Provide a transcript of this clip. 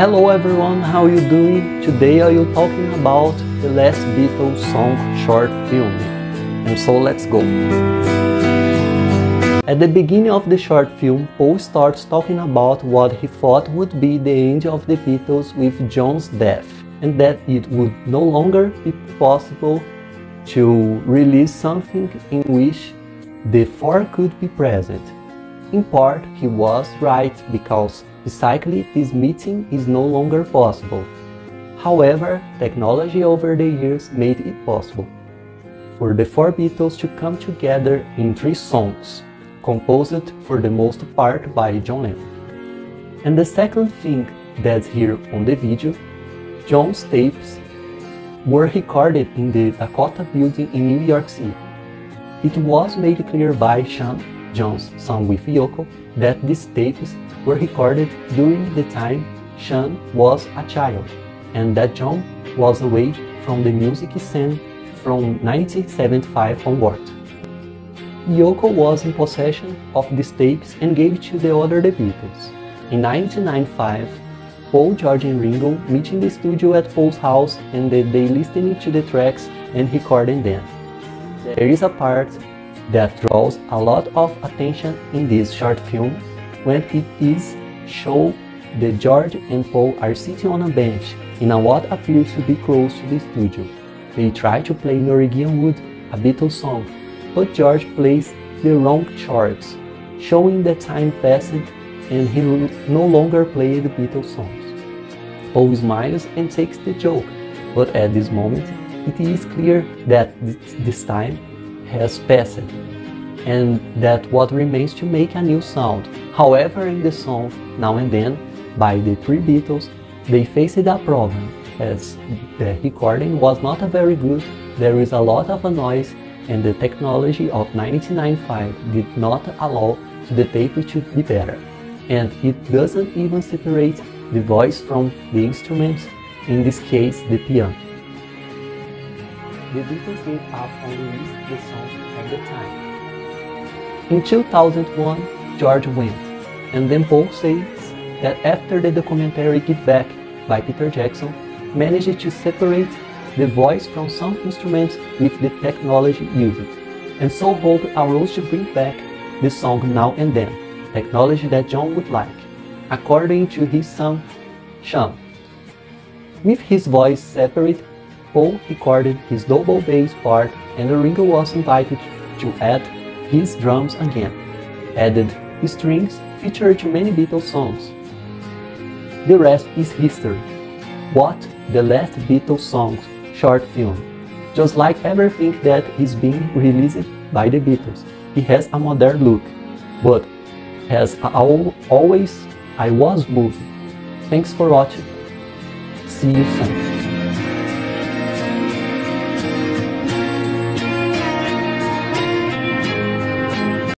Hello everyone, how you doing? Today I will talking about the last Beatles song short film. And so let's go. At the beginning of the short film, Paul starts talking about what he thought would be the end of the Beatles with John's death, and that it would no longer be possible to release something in which the four could be present. In part, he was right because physically this meeting is no longer possible. However, technology over the years made it possible for the four Beatles to come together in three songs, composed for the most part by John Lennon. And the second thing that's here on the video, John's tapes were recorded in the Dakota building in New York City. It was made clear by Sean, John's son with Yoko, that these tapes were recorded during the time Sean was a child, and that John was away from the music scene from 1975 onward. Yoko was in possession of these tapes and gave to the other The Beatles. In 1995, Paul, George and Ringo meet in the studio at Paul's house and they listening to the tracks and recording them. There is a part that draws a lot of attention in this short film when it is shown that George and Paul are sitting on a bench in a what appears to be close to the studio. They try to play Norwegian Wood, a Beatles song, but George plays the wrong chords, showing that time passed and he no longer played the Beatles songs. Paul smiles and takes the joke, but at this moment it is clear that this time has passed and that what remains to make a new sound. However, in the song Now and Then by the three Beatles, they faced a problem as the recording was not very good, there is a lot of noise and the technology of 1995 did not allow the tape to be better. And it doesn't even separate the voice from the instruments, in this case the piano. The Beatles gave up on releasing the song at the time in 2001, George went, and then Paul says that after the documentary Get Back by Peter Jackson managed to separate the voice from some instruments with the technology used, and so Hope arose to bring back the song Now and Then, technology that John would like, according to his son Sean. With his voice separate, Paul recorded his double bass part and Ringo was invited to add his drums again, added strings featured many Beatles songs. The rest is history. What the last Beatles songs short film. Just like everything that is being released by the Beatles, it has a modern look, but as always, I was moved. Thanks for watching. See you soon.